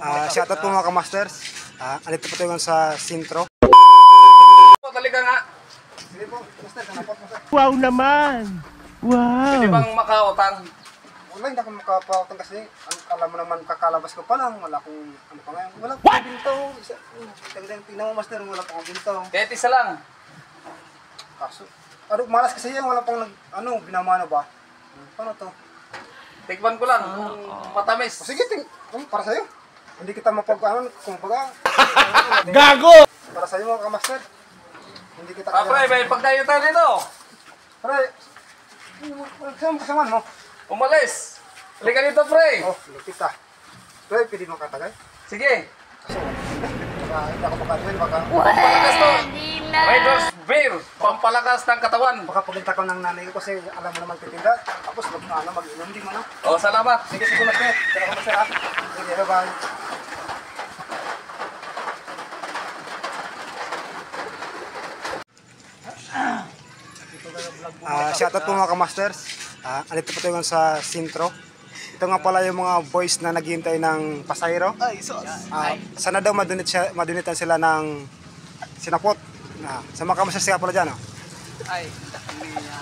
Ah, shoutout po mga kamasters. Ah, andito po tayo sa Sintro. Talaga nga. Wow naman! Wow! Pwede bang makautang? Wala, hindi ako makapatong kasi ang alam mo naman kakalabas ko pa lang. Wala akong ano pa ngayon. Wala akong binto. Uh, talagang tingnan mo master, wala pa akong binto. Kahit isa lang. Kaso, ano, malas kasi yan, wala pang nag, ano, binamano ba? Paano to? Tikman ko lang. kung Matamis. O sige, ting, um, para sa'yo. Hindi kita mapag, ano, kung baga, Gago! para sa'yo mga kamaster. Hindi kita Ah, pre, may pagkayo tayo dito. Pre, saan mo kasamaan mo? Umalis. Halika dito, pre. Oh, lupit ah. Pre, pwede mo katagay? Sige. Kaso, hindi ako makatagay, baka, Pampalakas to. Red Horse Beer. Pampalakas ng katawan. baka paginta ko ng nanay ko kasi alam mo naman titinda. Tapos, mag, ano, mag-inom din mo? Oh, salamat. Sige, sige, master. Sige, ako, master, ha? Sige, bye-bye. Ah, shoutout po mga kamasters. Ah, andito po tayo sa Sintro. Ito nga pala yung mga boys na naghihintay ng pasayro. Ah, sana daw madunit siya, madunitan sila ng sinapot. Ah, sa mga kamasters siya pala dyan. Oh. Ay, hindi niya.